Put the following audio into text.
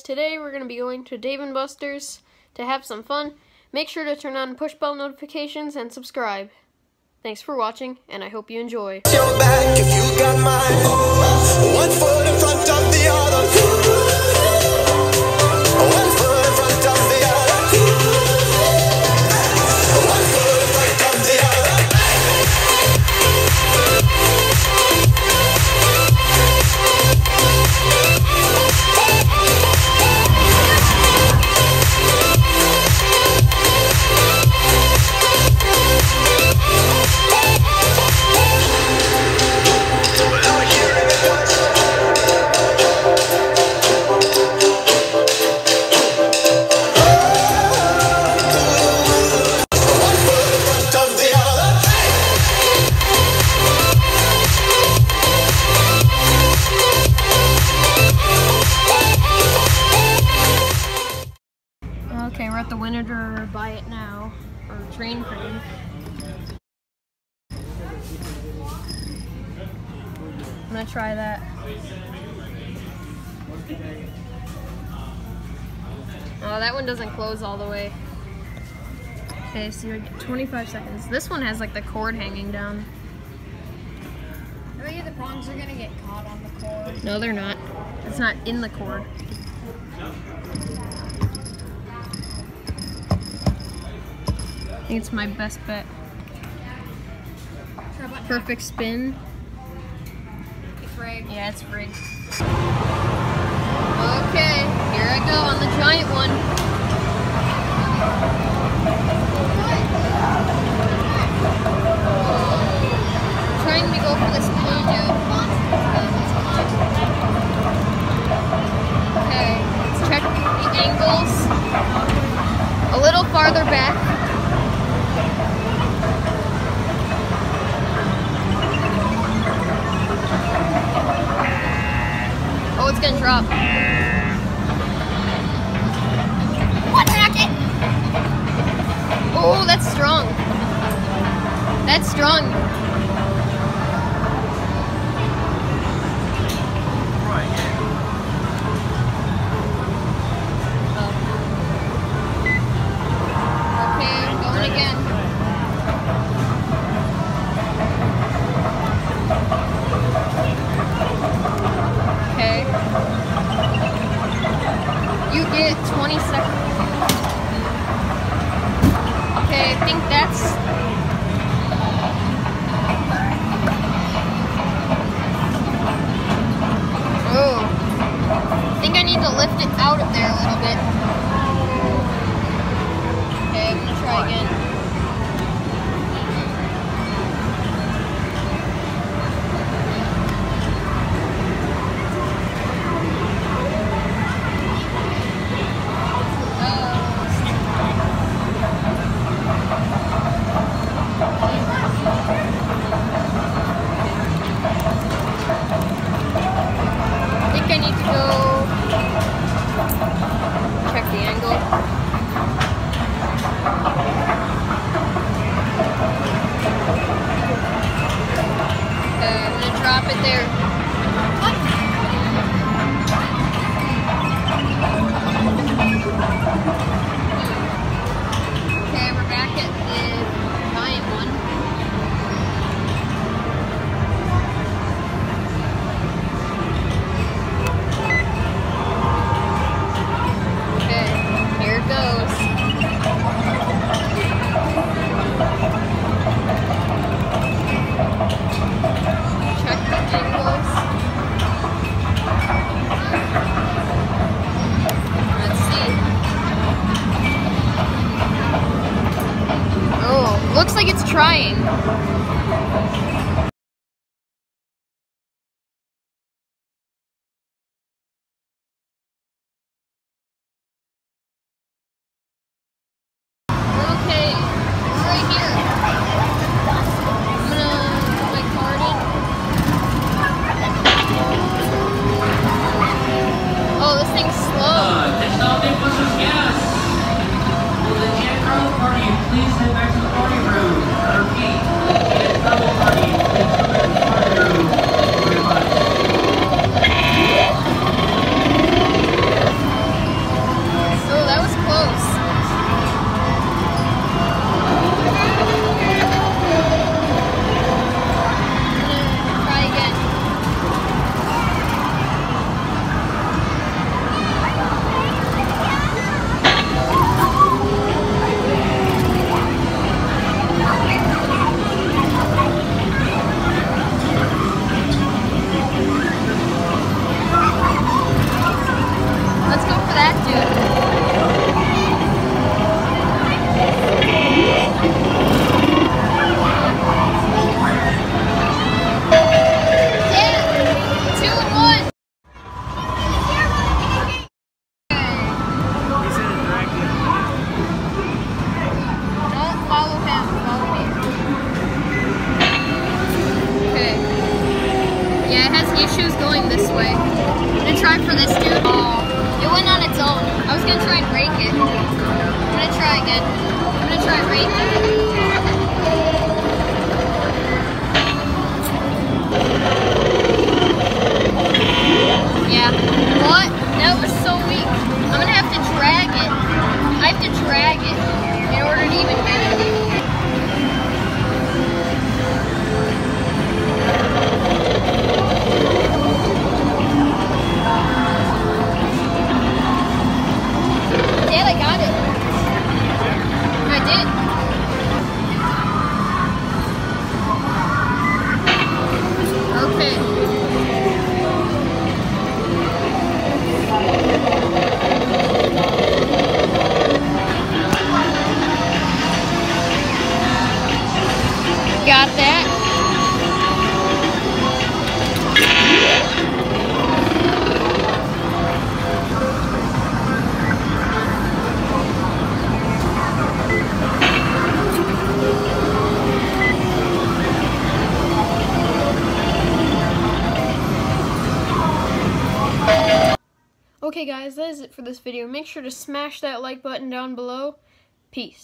Today we're going to be going to Dave & Buster's to have some fun. Make sure to turn on push bell notifications and subscribe. Thanks for watching, and I hope you enjoy. Train Crane. I'm gonna try that. Oh, that one doesn't close all the way. Okay, so you're 25 seconds. This one has like the cord hanging down. I bet you the prongs are gonna get caught on the cord. No, they're not. It's not in the cord. Think it's my best bet. Perfect spin. It's rigged. Yeah, it's rigged. Okay, here I go on the giant one. Drop. What racket? Oh, that's strong. That's strong. Think that's. Way. I'm gonna try for this dude. Oh, it went on its own. I was gonna try and break it. I'm gonna try again. I'm gonna try rake it. Yeah. What? That was so weak. I'm gonna have to drag it. I have to drag it Okay guys, that is it for this video. Make sure to smash that like button down below. Peace.